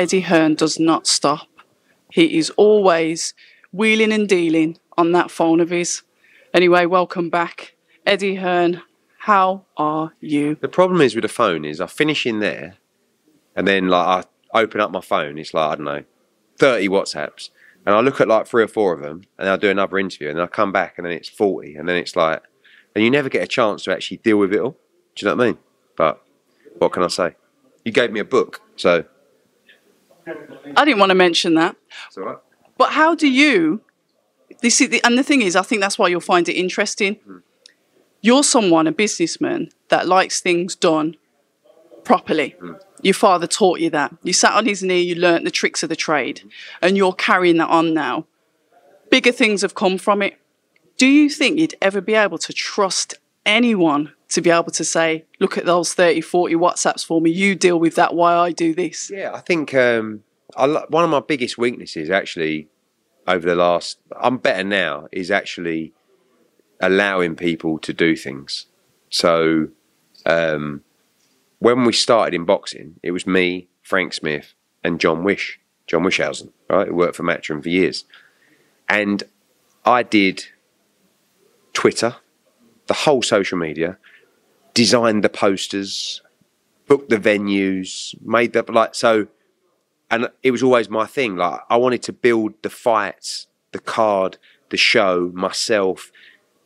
Eddie Hearn does not stop. He is always wheeling and dealing on that phone of his. Anyway, welcome back. Eddie Hearn, how are you? The problem is with the phone is I finish in there, and then like I open up my phone. It's like I don't know, thirty WhatsApps, and I look at like three or four of them, and I'll do another interview, and then I come back, and then it's forty, and then it's like, and you never get a chance to actually deal with it all. Do you know what I mean? But what can I say? You gave me a book, so I didn't want to mention that. it's all right. But how do you? This is the, and the thing is, I think that's why you'll find it interesting. Hmm. You're someone, a businessman, that likes things done properly. Hmm. Your father taught you that. You sat on his knee, you learnt the tricks of the trade, hmm. and you're carrying that on now. Bigger things have come from it. Do you think you'd ever be able to trust anyone to be able to say, look at those 30, 40 WhatsApps for me, you deal with that while I do this? Yeah, I think um, I, one of my biggest weaknesses actually over the last, I'm better now, is actually allowing people to do things. So um, when we started in boxing, it was me, Frank Smith, and John Wish, John Wischhusen, right, who worked for Matchroom for years. And I did Twitter, the whole social media, designed the posters, booked the venues, made the like so and it was always my thing. Like I wanted to build the fights, the card, the show myself,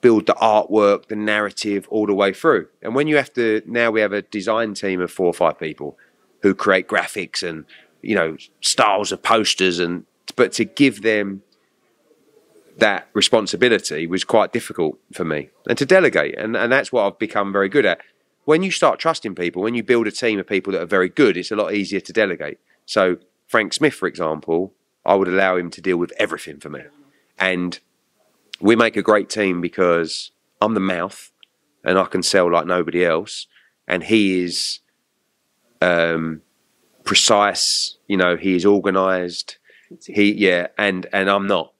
build the artwork, the narrative all the way through. And when you have to now we have a design team of four or five people who create graphics and you know styles of posters and but to give them that responsibility was quite difficult for me and to delegate and, and that's what I've become very good at. When you start trusting people, when you build a team of people that are very good, it's a lot easier to delegate. So Frank Smith, for example, I would allow him to deal with everything for me. And we make a great team because I'm the mouth and I can sell like nobody else. And he is um, precise, you know, he is organized. He, yeah, and, and I'm not.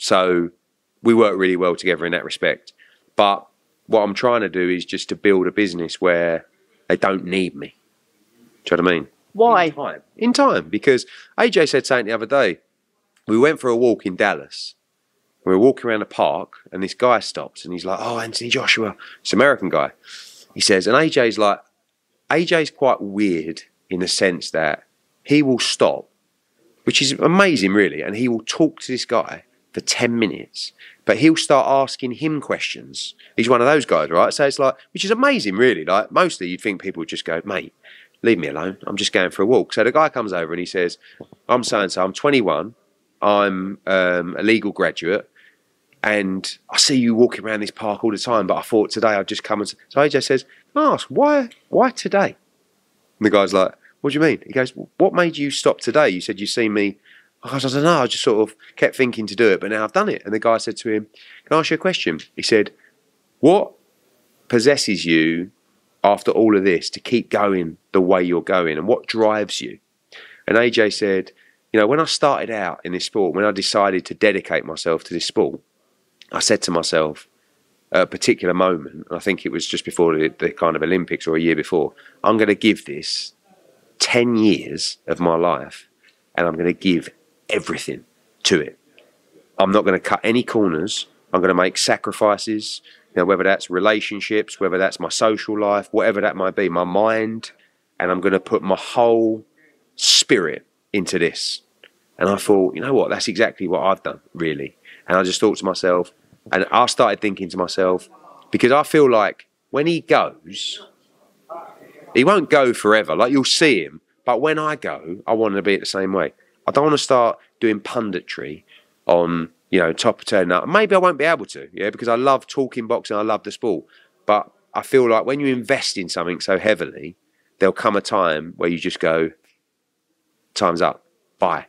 So we work really well together in that respect. But what I'm trying to do is just to build a business where they don't need me. Do you know what I mean? Why? In time. In time, because AJ said something the other day. We went for a walk in Dallas. We were walking around a park, and this guy stops, and he's like, "Oh, Anthony Joshua, this American guy." He says, and AJ's like, AJ's quite weird in the sense that he will stop, which is amazing, really, and he will talk to this guy for ten minutes, but he'll start asking him questions. He's one of those guys, right? So it's like, which is amazing, really. Like mostly, you'd think people would just go, "Mate, leave me alone. I'm just going for a walk. So the guy comes over and he says, I'm so and so, I'm 21, I'm um, a legal graduate, and I see you walking around this park all the time, but I thought today I'd just come and. So AJ says, Ask, why, why today? And the guy's like, What do you mean? He goes, What made you stop today? You said you seen me. I goes, I don't know. I just sort of kept thinking to do it, but now I've done it. And the guy said to him, Can I ask you a question? He said, What possesses you after all of this to keep going the way you're going and what drives you? And AJ said, you know, when I started out in this sport, when I decided to dedicate myself to this sport, I said to myself at a particular moment, and I think it was just before the, the kind of Olympics or a year before, I'm going to give this 10 years of my life and I'm going to give everything to it. I'm not going to cut any corners. I'm going to make sacrifices, you know, whether that's relationships, whether that's my social life, whatever that might be, my mind, and I'm going to put my whole spirit into this. And I thought, you know what, that's exactly what I've done, really. And I just thought to myself, and I started thinking to myself, because I feel like when he goes, he won't go forever. Like you'll see him, but when I go, I want to be it the same way. I don't want to start doing punditry on, you know, top of turn up. Maybe I won't be able to, yeah, because I love talking boxing, I love the sport. But I feel like when you invest in something so heavily, there'll come a time where you just go, time's up, bye.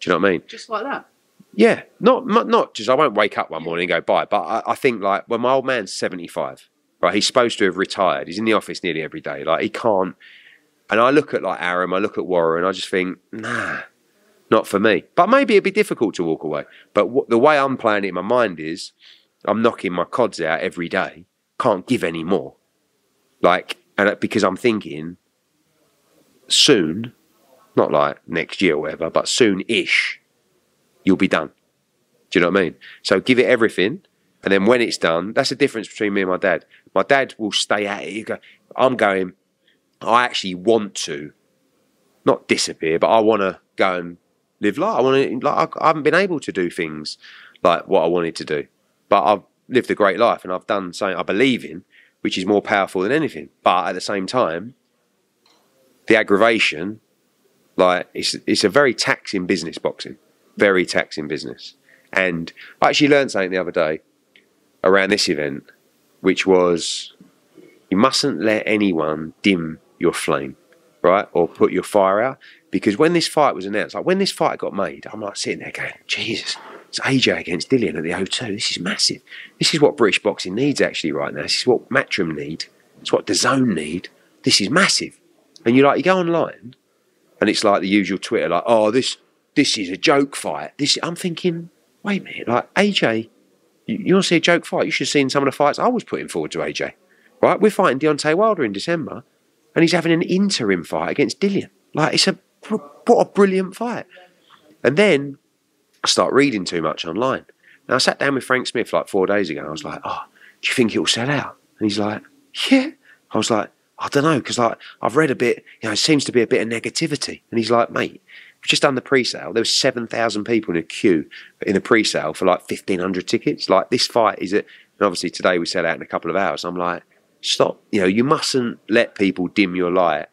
Do you know what I mean? Just like that. Yeah, not not, not just I won't wake up one morning and go bye, but I, I think like when my old man's seventy five, right? He's supposed to have retired. He's in the office nearly every day. Like he can't. And I look at like Arum, I look at Warren, and I just think, nah, not for me. But maybe it'd be difficult to walk away. But w- the way I'm playing it in my mind is, I'm knocking my cods out every day. Can't give any more. Like, and because I'm thinking, soon, Not like next year or whatever, but soon-ish, you'll be done. Do you know what I mean? So give it everything, and then when it's done, that's the difference between me and my dad. My dad will stay at it. Go, I'm going. I actually want to, not disappear, but I want to go and live life. I want to like I, I haven't been able to do things like what I wanted to do, but I've lived a great life and I've done something I believe in, which is more powerful than anything. But at the same time, the aggravation, like it's it's a very taxing business. Boxing, very taxing business. And I actually learned something the other day around this event, which was you mustn't let anyone dim your flame, right? Or put your fire out. Because when this fight was announced, like when this fight got made, I'm like sitting there going, Jesus, it's AJ against Dillian at the O2. This is massive. This is what British boxing needs actually right now. This is what Matchroom need. It's what DAZN need. This is massive. And you like you go online and it's like the usual Twitter, like, oh, this this is a joke fight. This I'm thinking, wait a minute, like AJ, you, you want to see a joke fight? You should have seen some of the fights I was putting forward to AJ. Right? We're fighting Deontay Wilder in December, and he's having an interim fight against Dillian. Like it's a what a brilliant fight. And then I start reading too much online. Now I sat down with Frank Smith like four days ago. I was like, oh, do you think it'll sell out? And he's like, yeah. I was like, I don't know, because like I've read a bit, you know, it seems to be a bit of negativity. And he's like, mate, we've just done the pre-sale. There was seven thousand people in a queue in the pre-sale for like fifteen hundred tickets. Like this fight is it, and obviously today we sell out in a couple of hours. I'm like, stop. You know, you mustn't let people dim your light.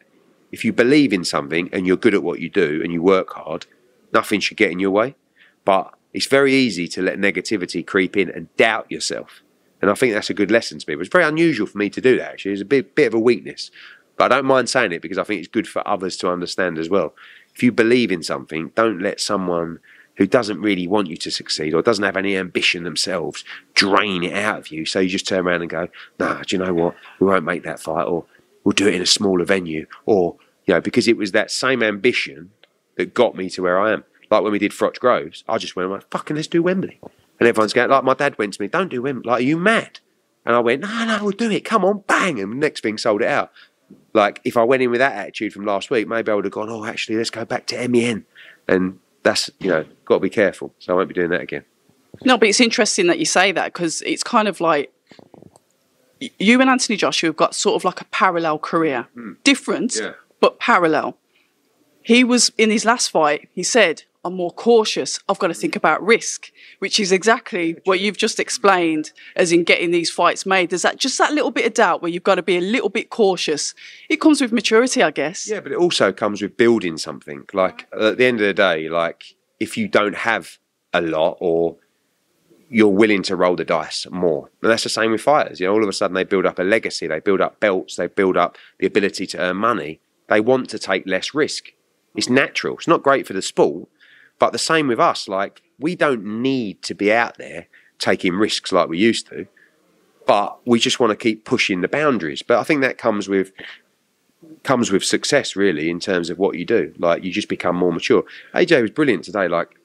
If you believe in something and you're good at what you do and you work hard, nothing should get in your way. But it's very easy to let negativity creep in and doubt yourself. And I think that's a good lesson to me. It's very unusual for me to do that, actually. It's a bit, bit of a weakness. But I don't mind saying it because I think it's good for others to understand as well. If you believe in something, don't let someone who doesn't really want you to succeed or doesn't have any ambition themselves drain it out of you. So you just turn around and go, nah, do you know what? We won't make that fight or we'll do it in a smaller venue. Or, you know, because it was that same ambition that got me to where I am. Like when we did Froch Groves, I just went, like, fucking let's do Wembley. And everyone's going, like my dad went to me, don't do Wembley. Like, are you mad? And I went, no, no, we'll do it. Come on, bang. And next thing sold it out. Like, if I went in with that attitude from last week, maybe I would have gone, oh, actually, let's go back to MEN. And that's, you know, got to be careful. So I won't be doing that again. No, but it's interesting that you say that because it's kind of like you and Anthony Joshua have got sort of like a parallel career, mm. different, yeah. but parallel. He was in his last fight, he said, I'm more cautious. I've got to think about risk, which is exactly what you've just explained, as in getting these fights made. There's that just that little bit of doubt where you've got to be a little bit cautious. It comes with maturity, I guess. Yeah, but it also comes with building something. Like at the end of the day, like if you don't have a lot or you're willing to roll the dice more. And that's the same with fighters. You know, all of a sudden they build up a legacy, they build up belts, they build up the ability to earn money. They want to take less risk. It's natural. It's not great for the sport, but the same with us, like we don't need to be out there taking risks like we used to, but we just want to keep pushing the boundaries. But I think that comes with comes with success really in terms of what you do. Like you just become more mature. AJ was brilliant today, like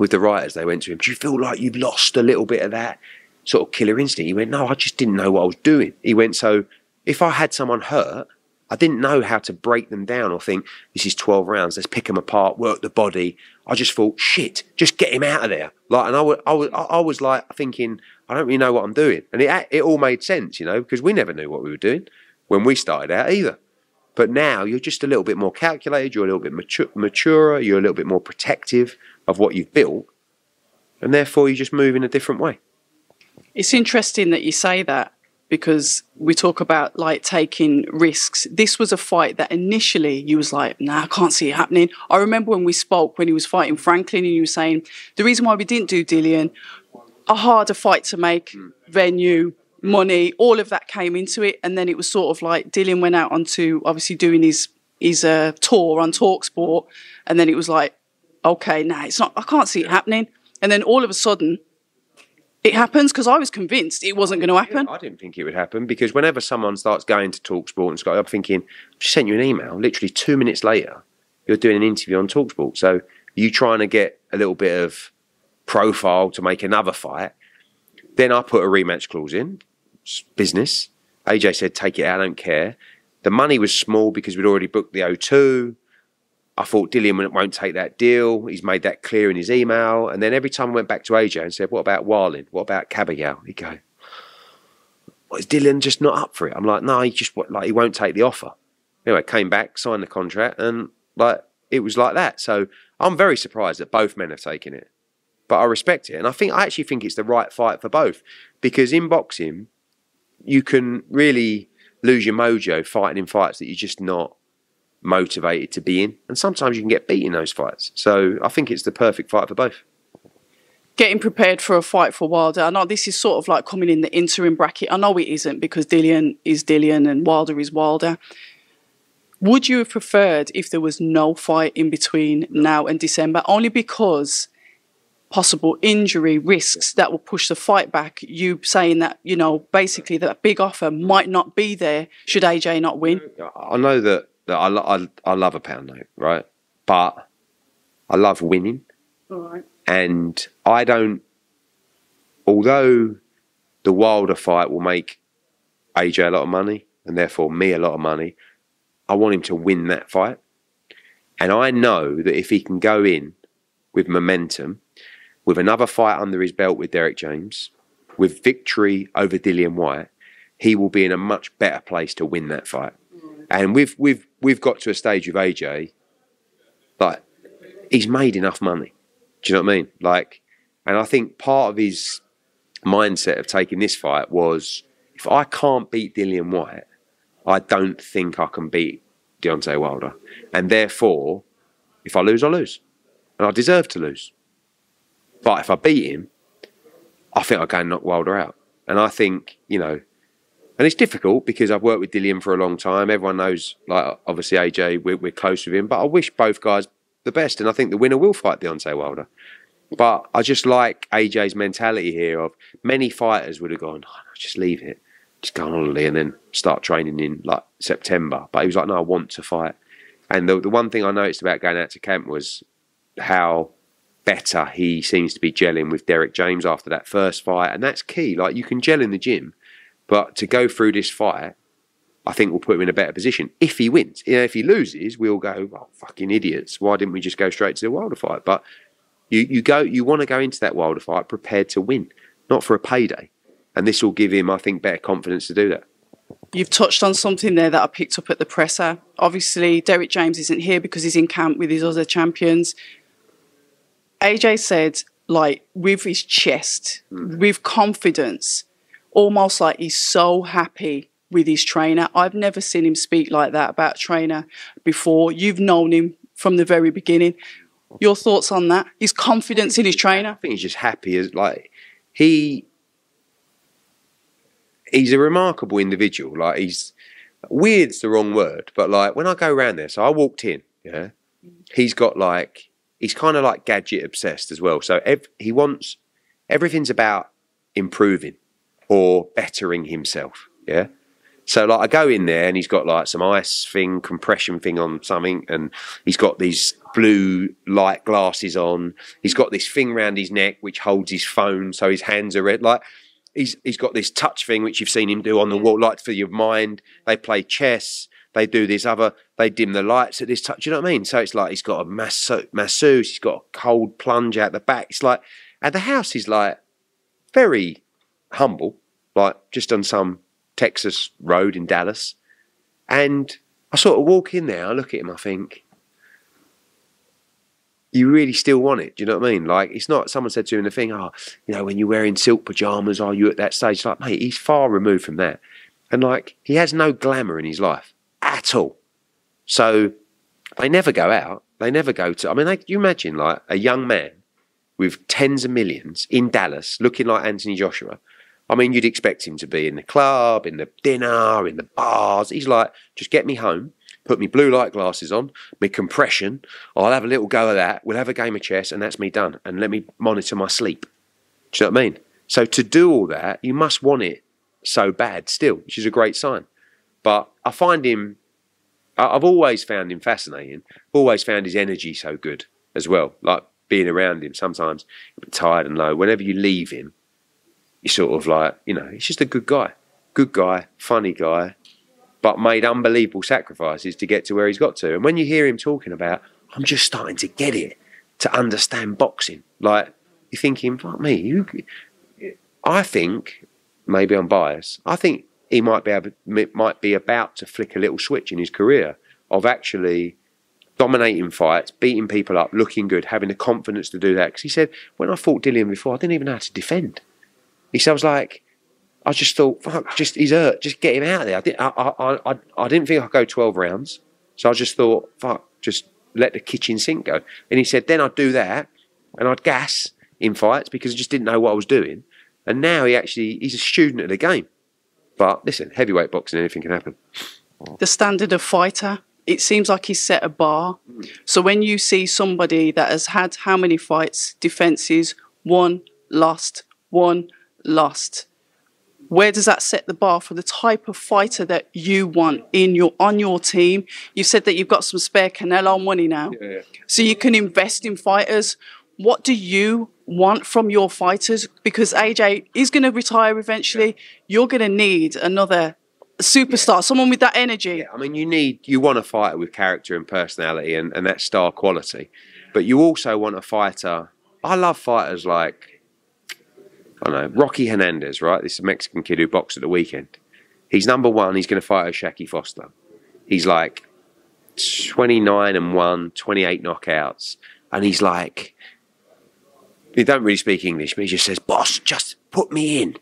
with the writers, they went to him, Do you feel like you've lost a little bit of that sort of killer instinct? He went, No, I just didn't know what I was doing. He went, So if I had someone hurt, I didn't know how to break them down or think this is 12 rounds, let's pick them apart, work the body. I just thought, shit, just get him out of there. Like, and I was, I was, I was like thinking, I don't really know what I'm doing. And it, it all made sense, you know, because we never knew what we were doing when we started out either. But now you're just a little bit more calculated, you're a little bit mature, maturer, you're a little bit more protective of what you've built, and therefore you just move in a different way. It's interesting that you say that because we talk about like taking risks. This was a fight that initially you was like, nah, I can't see it happening. I remember when we spoke when he was fighting Franklin and you were saying the reason why we didn't do Dillian, a harder fight to make, mm. venue, money, all of that came into it. And then it was sort of like Dillian went out onto obviously doing his his uh, tour on Talksport, and then it was like, okay, nah, it's not. I can't see it happening. And then all of a sudden, it happens because I was convinced it wasn't going to happen. I didn't think it would happen because whenever someone starts going to Talksport and Sky, I'm thinking, I've just sent you an email. Literally two minutes later, you're doing an interview on Talksport. So you trying to get a little bit of profile to make another fight. Then I put a rematch clause in. Business. AJ said, take it out, I don't care. The money was small because we'd already booked the O2. I thought Dillian won't take that deal. He's made that clear in his email. And then every time I went back to AJ and said, "What about Wallin? What about Kabayel?" He'd go, well, "Is Dillian just not up for it?" I'm like, "No, he just like he won't take the offer." Anyway, came back, signed the contract, and like it was like that. So I'm very surprised that both men have taken it, but I respect it, and I think I actually think it's the right fight for both because in boxing, you can really lose your mojo fighting in fights that you're just not motivated to be in. And sometimes you can get beat in those fights. So I think it's the perfect fight for both. Getting prepared for a fight for Wilder. I know this is sort of like coming in the interim bracket. I know it isn't because Dillian is Dillian and Wilder is Wilder. Would you have preferred if there was no fight in between now and December? Only because possible injury risks that will push the fight back. You saying that, you know, basically that big offer might not be there should AJ not win. I know that that I, I, I love a pound note, right? But I love winning. All right. And I don't, although the Wilder fight will make AJ a lot of money and therefore me a lot of money, I want him to win that fight. And I know that if he can go in with momentum, with another fight under his belt with Derrick James, with victory over Dillian Whyte, he will be in a much better place to win that fight. And we've we've we've got to a stage with AJ, like he's made enough money. Do you know what I mean? Like, and I think part of his mindset of taking this fight was if I can't beat Dillian Whyte, I don't think I can beat Deontay Wilder. And therefore, if I lose, I lose. And I deserve to lose. But if I beat him, I think I can knock Wilder out. And I think, you know, and it's difficult because I've worked with Dillian for a long time. Everyone knows, like obviously AJ, we're, we're close with him. But I wish both guys the best, and I think the winner will fight Deontay Wilder. But I just like AJ's mentality here of many fighters would have gone, oh, no, just leave it, just go on holiday and then start training in like September. But he was like, no, I want to fight. And the, the one thing I noticed about going out to camp was how better he seems to be gelling with Derrick James after that first fight. And that's key. Like you can gel in the gym, but to go through this fight, I think will put him in a better position if he wins. You know, if he loses, we'll go, oh, fucking idiots. Why didn't we just go straight to the Wilder fight? But you, you go, you want to go into that Wilder fight prepared to win, not for a payday. And this will give him, I think, better confidence to do that. You've touched on something there that I picked up at the presser. Obviously, Derrick James isn't here because he's in camp with his other champions. AJ said, like, with his chest, mm. with confidence, almost like he's so happy with his trainer. I've never seen him speak like that about trainer before. You've known him from the very beginning. Your thoughts on that? His confidence in his trainer? I think he's just happy as like he he's a remarkable individual. Like he's weird's the wrong word, but like when I go around there, so I walked in, yeah, he's got like he's kind of like gadget obsessed as well. So ev- he wants everything's about improving or bettering himself. Yeah. So like I go in there and he's got like some ice thing, compression thing on something, and he's got these blue light glasses on. He's got this thing around his neck which holds his phone, so his hands are red. Like he's he's got this touch thing which you've seen him do on the mm. wall, like for your mind. They play chess. They do this other. They dim the lights at this touch. You know what I mean? So it's like he's got a masseuse. He's got a cold plunge out the back. It's like, and the house is like very humble like just on some Texas road in Dallas. And I sort of walk in there, I look at him, I think, you really still want it. Do you know what I mean? Like, it's not, someone said to him the thing, oh, you know, when you're wearing silk pajamas, are you at that stage? like, mate, he's far removed from that. And like, he has no glamour in his life at all. So they never go out. They never go to, I mean, like, you imagine like a young man with tens of millions in Dallas looking like Anthony Joshua I mean, you'd expect him to be in the club, in the dinner, in the bars. He's like, just get me home, put me blue light glasses on, me compression. I'll have a little go of that. We'll have a game of chess, and that's me done. And let me monitor my sleep. Do you know what I mean? So to do all that, you must want it so bad still, which is a great sign. But I find him, I've always found him fascinating. Always found his energy so good as well. Like being around him sometimes, tired and low. Whenever you leave him, he's sort of like, you know, he's just a good guy. Good guy, funny guy, but made unbelievable sacrifices to get to where he's got to. And when you hear him talking about, I'm just starting to get it to understand boxing. Like you're thinking, fuck me, you. I think maybe I'm biased. I think he might be able, might be about to flick a little switch in his career of actually dominating fights, beating people up, looking good, having the confidence to do that. Because he said, when I fought Dillian before, I didn't even know how to defend. He said, I was like, I just thought, fuck, just he's hurt, just get him out of there. I didn't, I, I, I, I didn't think I'd go 12 rounds. So I just thought, fuck, just let the kitchen sink go. And he said, then I'd do that and I'd gas in fights because I just didn't know what I was doing. And now he actually, he's a student of the game. But listen, heavyweight boxing, anything can happen. The standard of fighter, it seems like he's set a bar. So when you see somebody that has had how many fights, defenses, won, lost, won, lost, where does that set the bar for the type of fighter that you want in your on your team? You said that you've got some spare Canelo money now, Yeah, yeah. so you can invest in fighters. What do you want from your fighters? Because AJ is going to retire eventually. You're going to need another superstar, someone with that energy. Yeah, I mean, you need you want a fighter with character and personality and, and that star quality, but you also want a fighter. I love fighters like I don't know Rocky Hernandez, right? This is a Mexican kid who boxed at the weekend. He's number one. He's going to fight Shaquie Foster. He's like 29 and 1, 28 knockouts. And he's like, he don't really speak English, but he just says, boss, just put me in.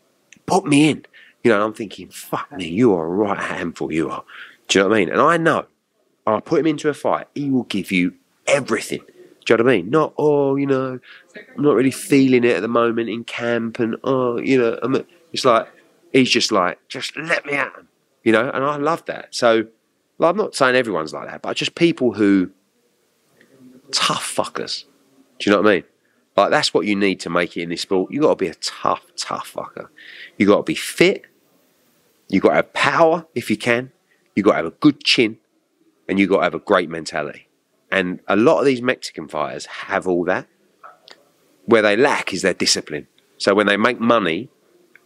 Put me in. You know, and I'm thinking, fuck me, you are a right handful, you are. Do you know what I mean? And I know, I'll put him into a fight, he will give you everything. Do you know what I mean? Not, oh, you know, I'm not really feeling it at the moment in camp, and oh, you know, I'm, it's like, he's just like, just let me at him, you know, and I love that. So, I'm not saying everyone's like that, but just people who, tough fuckers. Do you know what I mean? Like, that's what you need to make it in this sport. You've got to be a tough, tough fucker. You've got to be fit. You've got to have power if you can. You've got to have a good chin. And you've got to have a great mentality. And a lot of these Mexican fighters have all that. Where they lack is their discipline. So when they make money,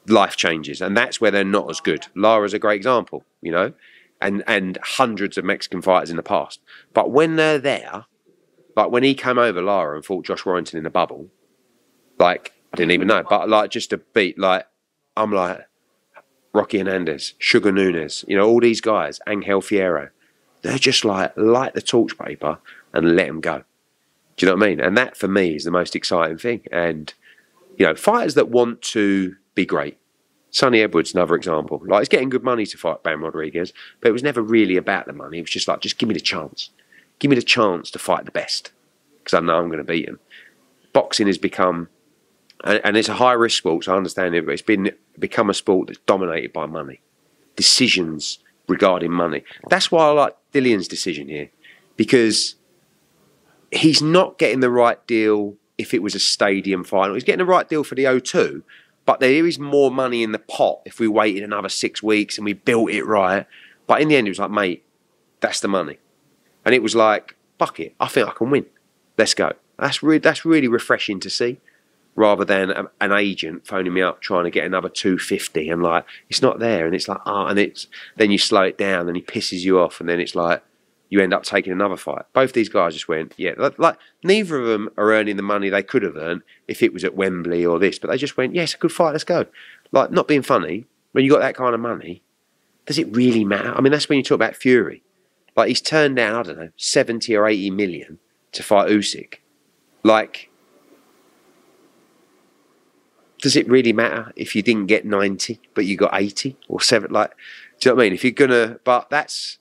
life changes, and that's where they're not as good. Lara's a great example, you know, and and hundreds of Mexican fighters in the past. But when they're there, like when he came over Lara and fought Josh Warrington in the bubble, like I didn't even know, but like just a beat, like I'm like Rocky Hernandez, Sugar Nunez, you know, all these guys, Angel Fierro, they're just like light the torch paper and let them go. Do you know what I mean? And that for me is the most exciting thing. And you know, fighters that want to be great. Sunny Edwards, another example. Like, he's getting good money to fight Bam Rodriguez, but it was never really about the money. It was just like, just give me the chance. Give me the chance to fight the best because I know I'm going to beat him. Boxing has become, and, and it's a high risk sport, so I understand it, but it's been become a sport that's dominated by money. Decisions regarding money. That's why I like Dillian's decision here because he's not getting the right deal if it was a stadium final. He's getting the right deal for the O2, but there is more money in the pot if we waited another six weeks and we built it right. But in the end, it was like, mate, that's the money. And it was like, fuck it, I think I can win. Let's go. That's, re- that's really refreshing to see rather than a, an agent phoning me up trying to get another 250 and like, it's not there. And it's like, ah, and it's, then you slow it down and he pisses you off and then it's like, you end up taking another fight. Both these guys just went, yeah, like, neither of them are earning the money they could have earned if it was at Wembley or this, but they just went, yes, a good fight, let's go. Like, not being funny, when you got that kind of money, does it really matter? I mean, that's when you talk about Fury. Like, he's turned down, I don't know, 70 or 80 million to fight Usyk. Like, does it really matter if you didn't get 90, but you got 80 or 7? Like, do you know what I mean? If you're going to, but that's,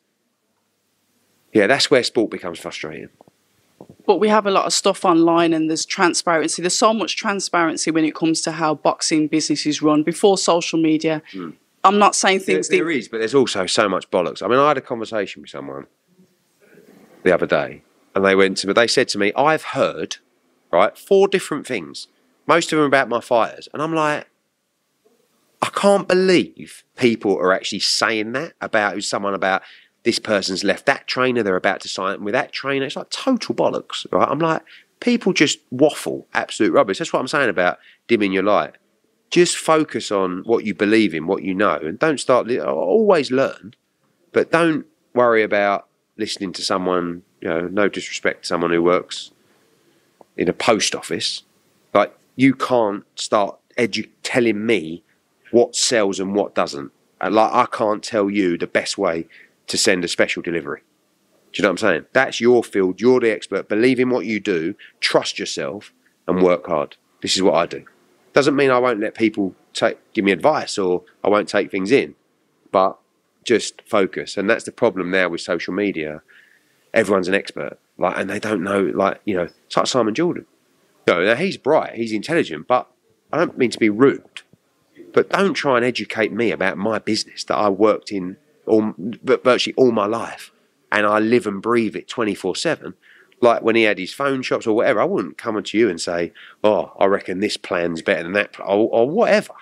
yeah, that's where sport becomes frustrating. But we have a lot of stuff online and there's transparency. There's so much transparency when it comes to how boxing business is run before social media. Hmm. I'm not saying There, things there that is, but there's also so much bollocks. I mean, I had a conversation with someone the other day, and they went to me. They said to me, "I've heard, right, four different things, most of them about my fighters," and I'm like, I can't believe people are actually saying that about someone about this person's left that trainer, they're about to sign with that trainer. It's like total bollocks, right? I'm like, people just waffle absolute rubbish. That's what I'm saying about dimming your light. Just focus on what you believe in, what you know, and don't start. Always learn, but don't worry about listening to someone you know, no disrespect to someone who works in a post office, but you can't start edu- telling me what sells and what doesn't. And like I can't tell you the best way to send a special delivery. Do you know what I'm saying? That's your field. You're the expert. Believe in what you do. Trust yourself and work hard. This is what I do. Doesn't mean I won't let people take give me advice or I won't take things in, but just focus. And that's the problem now with social media. Everyone's an expert, like, and they don't know, like, you know, it's like Simon Jordan. No, now he's bright, he's intelligent, but I don't mean to be rude. But don't try and educate me about my business that I worked in all, virtually all my life, and I live and breathe it twenty four seven like when he had his phone shops or whatever, I wouldn't come to you and say, "Oh, I reckon this plan's better than that," or, or whatever.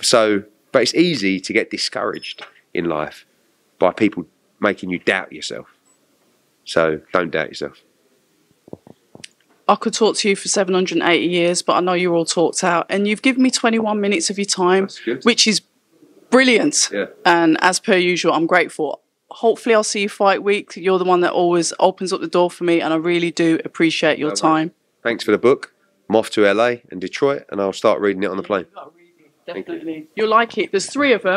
So, but it's easy to get discouraged in life by people making you doubt yourself. So, don't doubt yourself. I could talk to you for 780 years, but I know you're all talked out. And you've given me 21 minutes of your time, which is brilliant. Yeah. And as per usual, I'm grateful. Hopefully, I'll see you fight week. You're the one that always opens up the door for me, and I really do appreciate your No time. Thanks for the book. I'm off to LA and Detroit, and I'll start reading it on the plane. Definitely. You'll like it. There's three of them.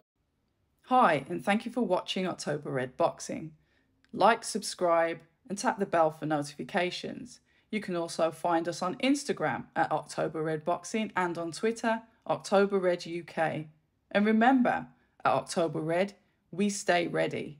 Hi, and thank you for watching October Red Boxing. Like, subscribe, and tap the bell for notifications. You can also find us on Instagram at October Red Boxing and on Twitter, October Red UK. And remember, at October Red, we stay ready.